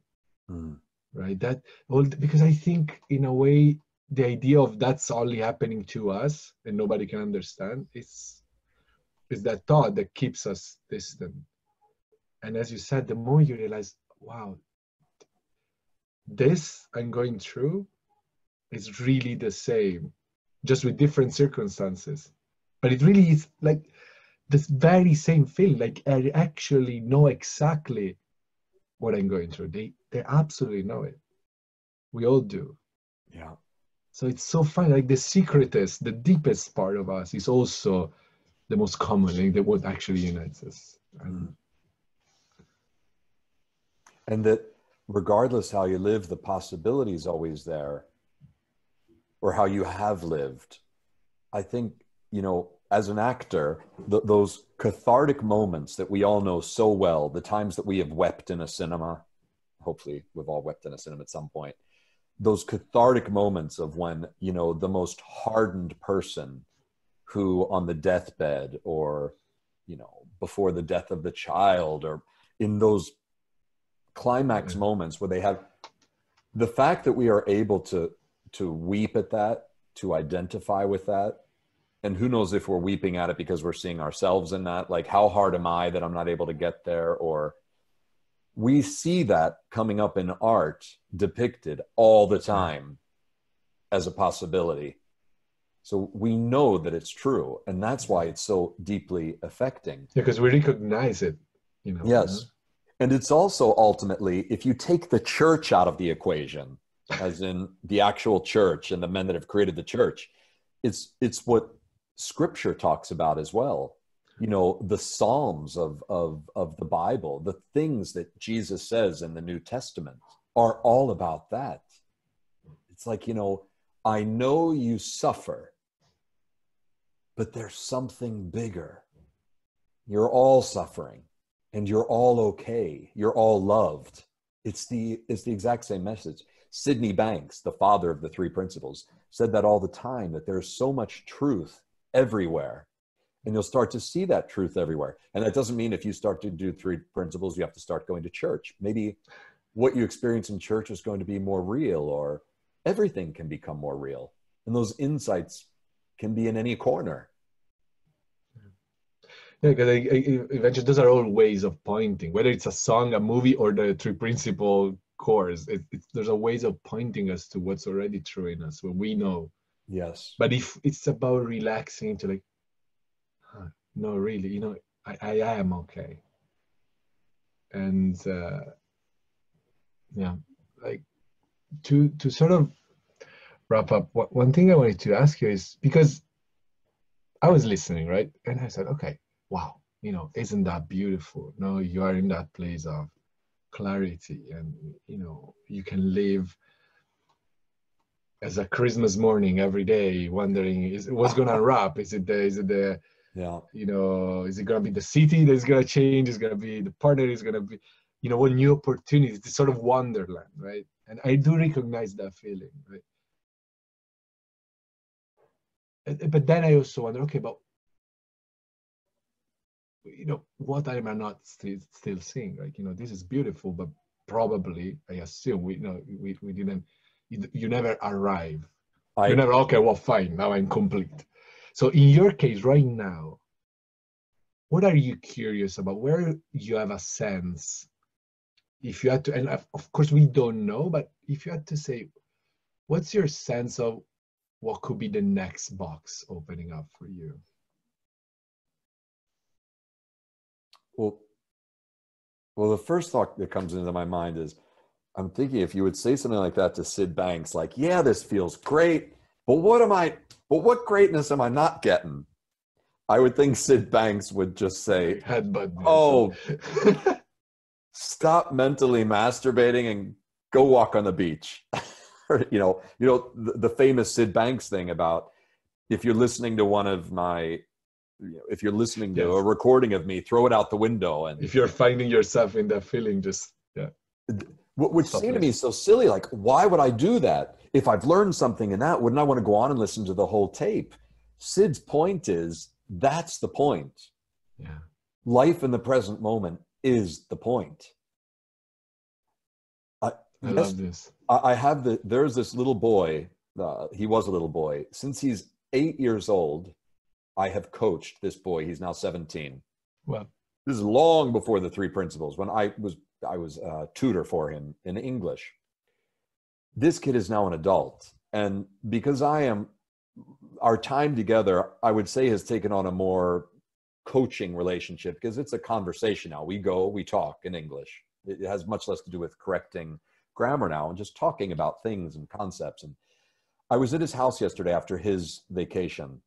Speaker 1: mm. right that all because i think in a way the idea of that's only happening to us and nobody can understand is is that thought that keeps us distant. And as you said the more you realize wow this i'm going through is really the same just with different circumstances. But it really is like this very same feeling like i actually know exactly what i'm going through. They they absolutely know it. We all do.
Speaker 2: Yeah.
Speaker 1: So it's so fun like the secretest the deepest part of us is also the most common thing that what actually unites us and, mm.
Speaker 2: and that regardless how you live the possibility is always there or how you have lived i think you know, as an actor, th- those cathartic moments that we all know so well, the times that we have wept in a cinema, hopefully we've all wept in a cinema at some point those cathartic moments of when you know the most hardened person who on the deathbed or you know before the death of the child or in those climax mm-hmm. moments where they have the fact that we are able to to weep at that to identify with that and who knows if we're weeping at it because we're seeing ourselves in that like how hard am i that i'm not able to get there? Or we see that coming up in art depicted all the time as a possibility so we know that it's true and that's why it's so deeply affecting.
Speaker 1: Because we recognize it you know?
Speaker 2: Yes. And it's also ultimately if you take the church out of the equation as in the actual church and the men that have created the church it's it's what scripture talks about as well. You know the psalms of of of the bible the things that jesus says in the new testament are all about that. It's like you know i know you suffer but there's something bigger you're all suffering and you're all okay you're all loved it's the it's the exact same message sydney banks the father of the three principles said that all the time that there's so much truth everywhere. And you'll start to see that truth everywhere. And that doesn't mean if you start to do three principles, you have to start going to church. Maybe what you experience in church is going to be more real, or everything can become more real. And those insights can be in any corner.
Speaker 1: Yeah, because eventually those are all ways of pointing, whether it's a song, a movie, or the three principle course. It, it, there's a ways of pointing us to what's already true in us, when we know
Speaker 2: Yes.
Speaker 1: But if it's about relaxing to like, huh, no, really, you know, I, I am okay. And uh, yeah, to to sort of wrap up, what, one thing I wanted to ask you is because I was listening, right? And I said, okay, wow, you know, isn't that beautiful? No, you are in that place of clarity and, you know, you can live as a Christmas morning every day, wondering is what's gonna wrap? Is it the is it the
Speaker 2: yeah
Speaker 1: you know is it gonna be the city that's gonna change? Is gonna be the partner? Is gonna be you know what new opportunities? This sort of wonderland, right? And I do recognize that feeling, right? But then I also wonder, okay, but you know what I am I not still still seeing? Like you know this is beautiful, but probably I assume we you know we, we didn't you, you never arrive. I, you never, okay, well, fine, now I'm complete. So in your case, right now, what are you curious about? Where you have a sense, if you had to, and of course we don't know, but if you had to say, what's your sense of what could be the next box opening up for you?
Speaker 2: Well, well, the first thought that comes into my mind is I'm thinking if you would say something like that to Sid Banks, like, yeah, this feels great, but what am I, but what greatness am I not getting? I would think Sid Banks would just say,
Speaker 1: Headbutt
Speaker 2: oh, stop mentally masturbating and go walk on the beach. you know, you know, the, the, famous Sid Banks thing about if you're listening to one of my, you know, if you're listening to yes. a recording of me, throw it out the window. And
Speaker 1: if you're finding yourself in that feeling, just, yeah
Speaker 2: which seemed to me so silly. Like, why would I do that? If I've learned something in that, wouldn't I want to go on and listen to the whole tape? Sid's point is that's the point.
Speaker 1: Yeah.
Speaker 2: Life in the present moment is the point.
Speaker 1: I, I love this.
Speaker 2: I, I, have the, there's this little boy, uh, he was a little boy. Since he's eight years old, I have coached this boy. He's now 17.
Speaker 1: Well,
Speaker 2: this is long before the three principles. When I was I was a tutor for him in English. This kid is now an adult. And because I am, our time together, I would say, has taken on a more coaching relationship because it's a conversation now. We go, we talk in English. It has much less to do with correcting grammar now and just talking about things and concepts. And I was at his house yesterday after his vacation,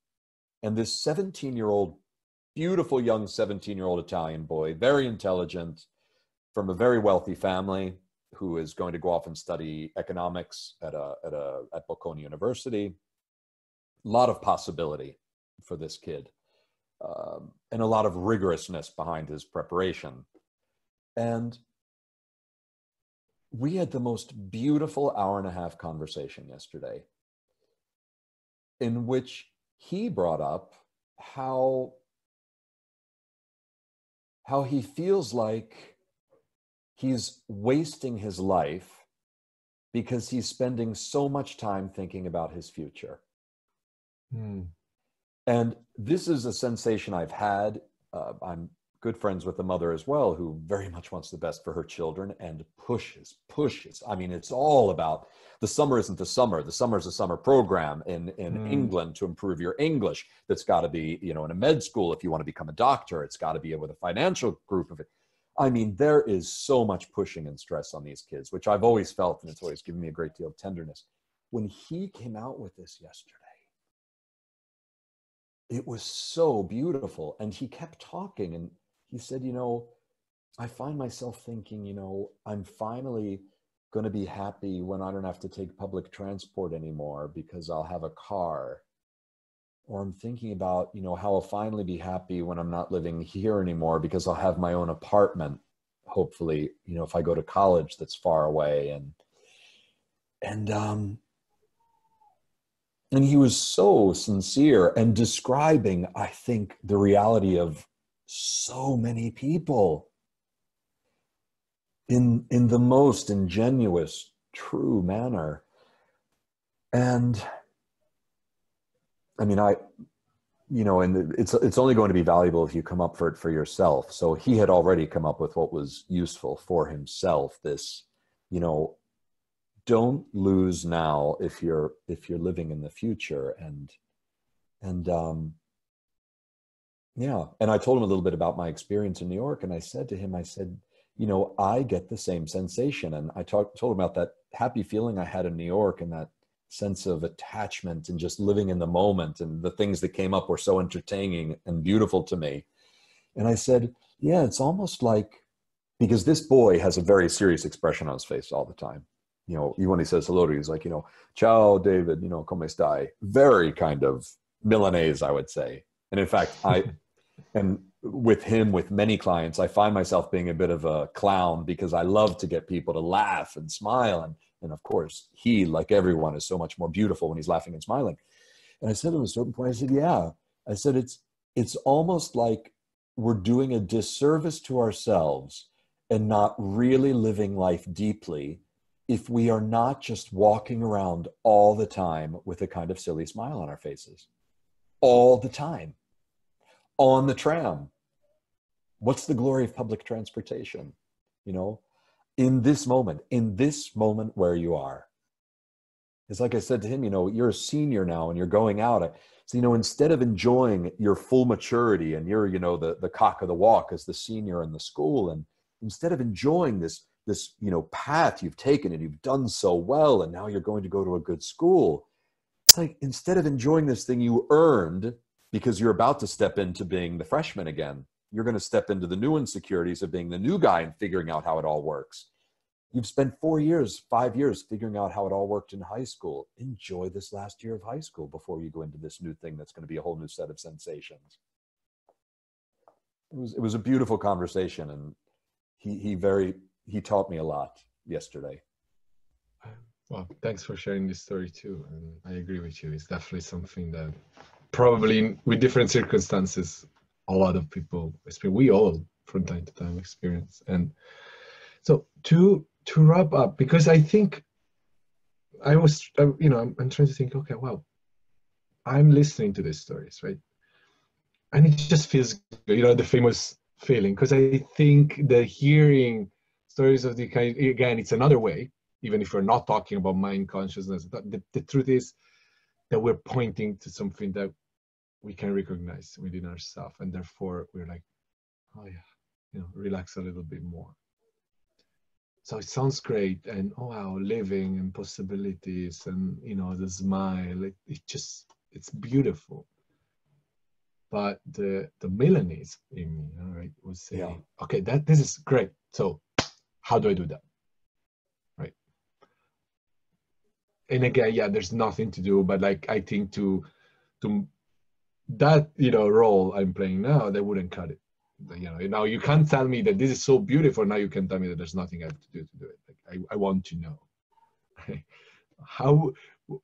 Speaker 2: and this 17 year old, beautiful young 17 year old Italian boy, very intelligent, from a very wealthy family who is going to go off and study economics at a at a at Bocconi University. A lot of possibility for this kid, um, and a lot of rigorousness behind his preparation. And we had the most beautiful hour and a half conversation yesterday in which he brought up how how he feels like he's wasting his life because he's spending so much time thinking about his future.
Speaker 1: Mm.
Speaker 2: And this is a sensation I've had. Uh, I'm good friends with the mother as well, who very much wants the best for her children and pushes, pushes. I mean, it's all about the summer isn't the summer. The summer is a summer program in, in mm. England to improve your English. That's got to be, you know, in a med school if you want to become a doctor. It's got to be with a financial group of it. I mean, there is so much pushing and stress on these kids, which I've always felt, and it's always given me a great deal of tenderness. When he came out with this yesterday, it was so beautiful. And he kept talking and he said, You know, I find myself thinking, you know, I'm finally going to be happy when I don't have to take public transport anymore because I'll have a car. Or I'm thinking about, you know, how I'll finally be happy when I'm not living here anymore because I'll have my own apartment. Hopefully, you know, if I go to college that's far away and and um and he was so sincere and describing i think the reality of so many people in in the most ingenuous true manner. And i mean i you know and it's it's only going to be valuable if you come up for it for yourself. So he had already come up with what was useful for himself this you know don't lose now if you're if you're living in the future. And and um yeah. And i told him a little bit about my experience in new york and i said to him i said you know i get the same sensation. And i talked told him about that happy feeling i had in new york and that sense of attachment and just living in the moment and the things that came up were so entertaining and beautiful to me. And i said yeah it's almost like because this boy has a very serious expression on his face all the time you know, even when he says hello to you, he's like, you know, ciao, David, you know, come stai? Very kind of Milanese, I would say. And in fact, I, and with him, with many clients, I find myself being a bit of a clown because I love to get people to laugh and smile. And, and of course, he, like everyone, is so much more beautiful when he's laughing and smiling. And I said at a certain point, I said, yeah. I said, it's, it's almost like we're doing a disservice to ourselves and not really living life deeply if we are not just walking around all the time with a kind of silly smile on our faces, all the time, on the tram. What's the glory of public transportation? You know, in this moment, in this moment where you are. It's like I said to him, you know, you're a senior now and you're going out. So, you know, instead of enjoying your full maturity and you're, you know, the, the cock of the walk as the senior in the school, and instead of enjoying this this you know path you've taken and you've done so well and now you're going to go to a good school. It's like instead of enjoying this thing you earned because you're about to step into being the freshman again you're going to step into the new insecurities of being the new guy and figuring out how it all works. You've spent four years five years figuring out how it all worked in high school. Enjoy this last year of high school before you go into this new thing that's going to be a whole new set of sensations. It was it was a beautiful conversation and he he very he taught me a lot yesterday.
Speaker 1: Well, thanks for sharing this story too. And I agree with you. It's definitely something that probably with different circumstances, a lot of people, experience, we all from time to time experience. And so to to wrap up, because I think I was, you know, I'm, I'm trying to think. Okay, well, I'm listening to these stories, right? And it just feels, you know, the famous feeling because I think the hearing stories of the kind again it's another way even if we're not talking about mind consciousness the, the truth is that we're pointing to something that we can recognize within ourselves and therefore we're like oh yeah you know relax a little bit more. So it sounds great and oh wow living and possibilities and you know the smile it, it just it's beautiful. But the the Milanese in me all right would say yeah. okay that this is great. So how do I do that? Right. And again, yeah, there's nothing to do, but like I think to to that you know role I'm playing now, they wouldn't cut it. you know now you can't tell me that this is so beautiful now you can tell me that there's nothing i have to do to do it like, I, I want to know how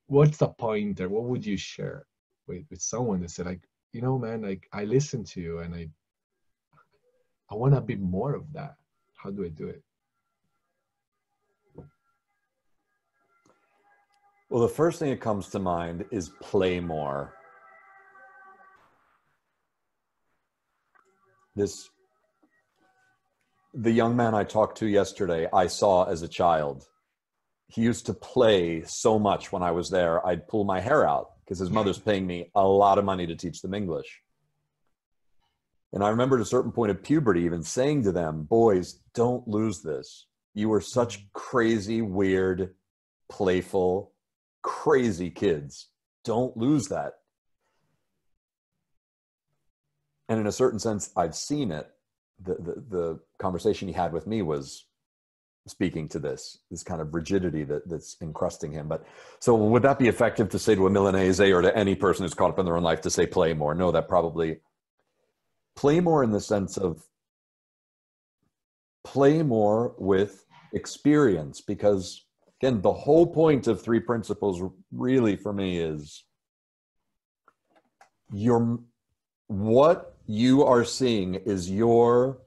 Speaker 1: what's the pointer what would you share with with someone that said like you know man like i listen to you and i i want a bit more of that how do i do it
Speaker 2: well the first thing that comes to mind is play more this the young man I talked to yesterday, I saw as a child. He used to play so much when I was there, I'd pull my hair out because his mother's paying me a lot of money to teach them English. And I remember at a certain point of puberty, even saying to them, Boys, don't lose this. You were such crazy, weird, playful, crazy kids. Don't lose that. and in a certain sense i've seen it the, the, the conversation he had with me was speaking to this this kind of rigidity that, that's encrusting him but so would that be effective to say to a milanese or to any person who's caught up in their own life to say play more no that probably play more in the sense of play more with experience because again the whole point of three principles really for me is your what you are seeing is your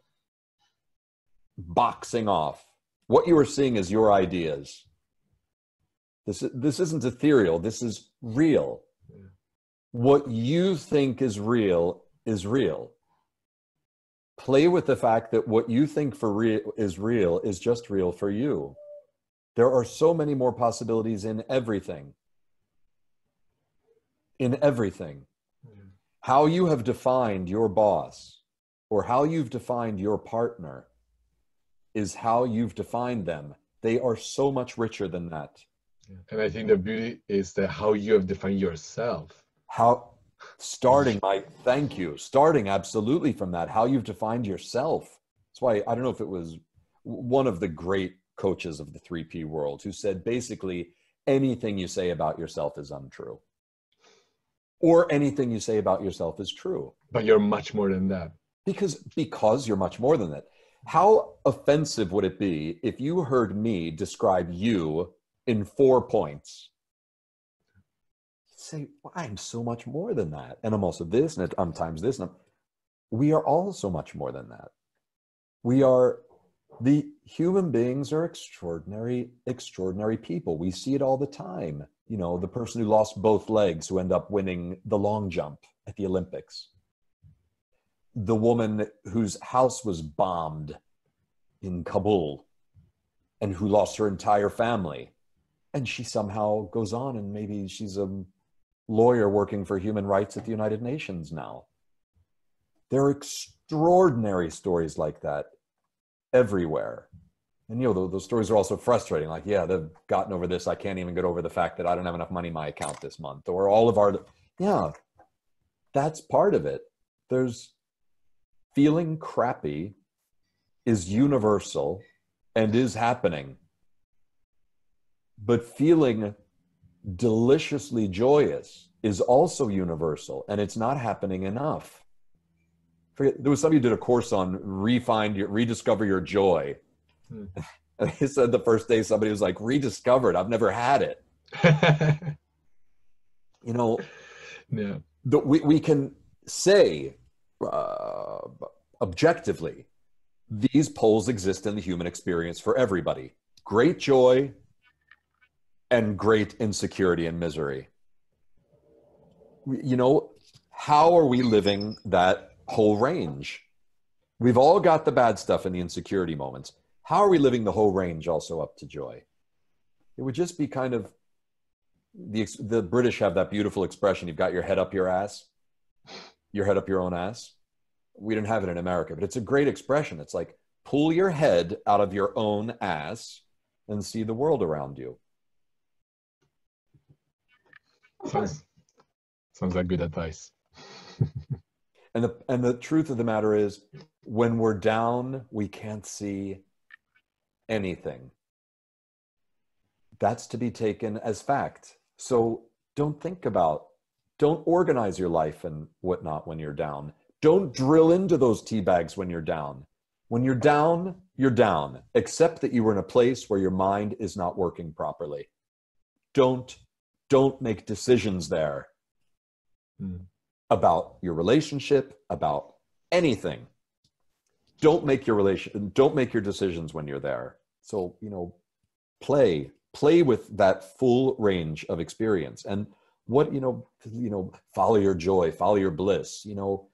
Speaker 2: boxing off. What you are seeing is your ideas. This, this isn't ethereal, this is real. What you think is real is real. Play with the fact that what you think for real is real is just real for you. There are so many more possibilities in everything. In everything mm-hmm. how you have defined your boss or how you've defined your partner is how you've defined them. They are so much richer than that.
Speaker 1: And I think the beauty is that how you have defined yourself.
Speaker 2: How starting my thank you, starting absolutely from that, how you've defined yourself. That's why I don't know if it was one of the great coaches of the 3P world who said basically anything you say about yourself is untrue or anything you say about yourself is true.
Speaker 1: But you're much more than that.
Speaker 2: Because because you're much more than that. How offensive would it be if you heard me describe you in four points? say, well, I'm so much more than that. And I'm also this, and I'm times this. And I'm, we are all so much more than that. We are, the human beings are extraordinary, extraordinary people. We see it all the time you know, the person who lost both legs who end up winning the long jump at the Olympics. The woman whose house was bombed in Kabul and who lost her entire family. And she somehow goes on and maybe she's a lawyer working for human rights at the United Nations now. There are extraordinary stories like that everywhere. And you know those, stories are also frustrating. Like yeah they've gotten over this. I can't even get over the fact that i don't have enough money in my account this month or all of our yeah that's part of it. There's feeling crappy is universal and is happening. But feeling deliciously joyous is also universal and it's not happening enough Forget, there was somebody who did a course on refine your rediscover your joy Hmm. And he said the first day somebody was like, rediscovered. I've never had it. you know, yeah. The, we, we can say uh, objectively, these poles exist in the human experience for everybody great joy and great insecurity and misery. You know, how are we living that whole range? We've all got the bad stuff in the insecurity moments how are we living the whole range also up to joy? It would just be kind of the the British have that beautiful expression: "You've got your head up your ass, your head up your own ass." We didn't have it in America, but it's a great expression. It's like pull your head out of your own ass and see the world around you.
Speaker 1: Sounds sounds like good advice.
Speaker 2: and the and the truth of the matter is, when we're down, we can't see anything. That's to be taken as fact. So don't think about, don't organize your life and whatnot when you're down. Don't drill into those tea bags when you're down. When you're down, you're down, except that you were in a place where your mind is not working properly. Don't don't make decisions there mm. About your relationship, about anything. Don't make your relation don't make your decisions when you're there. So, you know, play, play with that full range of experience. And what, you know, you know, follow your joy, follow your bliss, you know,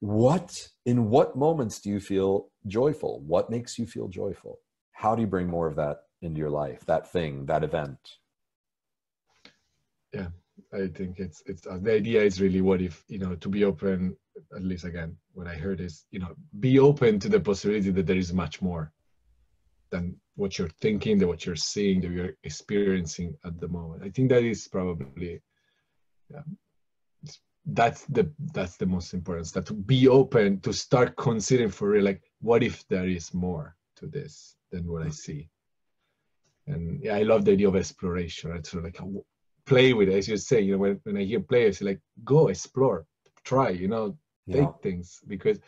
Speaker 2: what in what moments do you feel joyful what makes you feel joyful how do you bring more of that into your life that thing that event
Speaker 1: yeah i think it's it's uh, the idea is really what if you know to be open at least again what i heard is you know be open to the possibility that there is much more than what you're thinking than what you're seeing that you're experiencing at the moment. I think that is probably yeah, that's the that's the most important step to be open to start considering for real like what if there is more to this than what i see? And yeah i love the idea of exploration it's sort of like play with it as you say you know when, when i hear players like go explore try you know take yeah. things because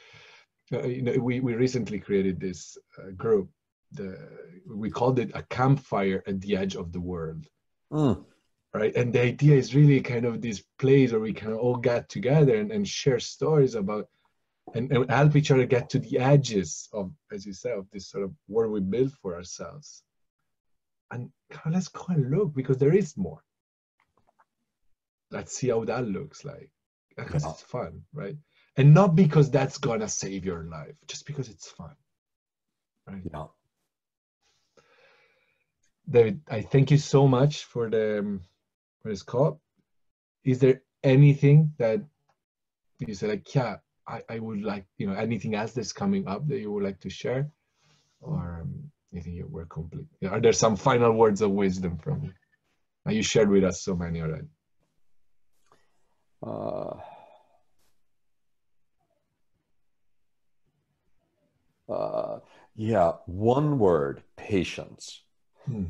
Speaker 1: uh, you know we, we recently created this uh, group the we called it a campfire at the edge of the world. Mm right? And the idea is really kind of this place where we can all get together and, and share stories about and, and help each other get to the edges of as you said of this sort of world we build for ourselves. And let's go and look because there is more let's see how that looks like because yeah. it's fun right and not because that's gonna save your life just because it's fun right
Speaker 2: yeah
Speaker 1: david i thank you so much for the um, what it's called. Is there anything that you say like, yeah, I, I would like, you know, anything else that's coming up that you would like to share? Or um, you think you were complete? Are there some final words of wisdom from you? You shared with us so many already.
Speaker 2: Uh, uh, yeah, one word patience. Hmm.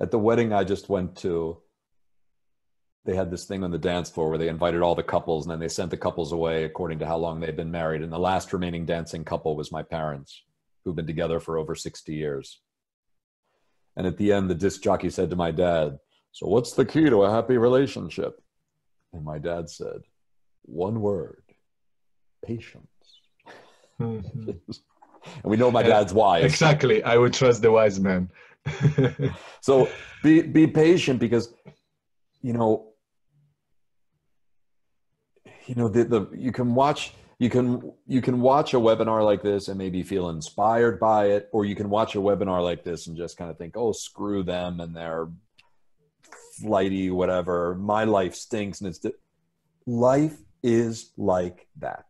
Speaker 2: at the wedding I just went to, they had this thing on the dance floor where they invited all the couples and then they sent the couples away according to how long they'd been married. And the last remaining dancing couple was my parents, who've been together for over 60 years. And at the end, the disc jockey said to my dad, So, what's the key to a happy relationship? And my dad said, One word patience. Mm-hmm. and we know my dad's wise.
Speaker 1: Exactly. I would trust the wise man.
Speaker 2: so be be patient because you know you know the, the you can watch you can you can watch a webinar like this and maybe feel inspired by it or you can watch a webinar like this and just kind of think oh screw them and their flighty whatever my life stinks and it's di-. life is like that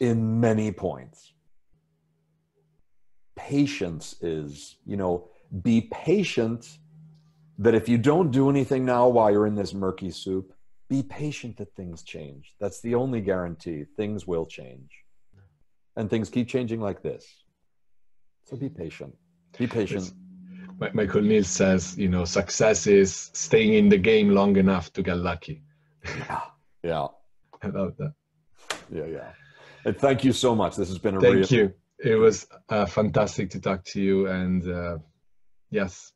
Speaker 2: in many points patience is you know be patient that if you don't do anything now while you're in this murky soup, be patient that things change. That's the only guarantee. Things will change. And things keep changing like this. So be patient. Be patient.
Speaker 1: Michael Neill says, you know, success is staying in the game long enough to get lucky.
Speaker 2: yeah. Yeah.
Speaker 1: I love that.
Speaker 2: Yeah, yeah. And thank you so much. This has been a
Speaker 1: Thank real... you. It was uh, fantastic to talk to you and uh, Yes.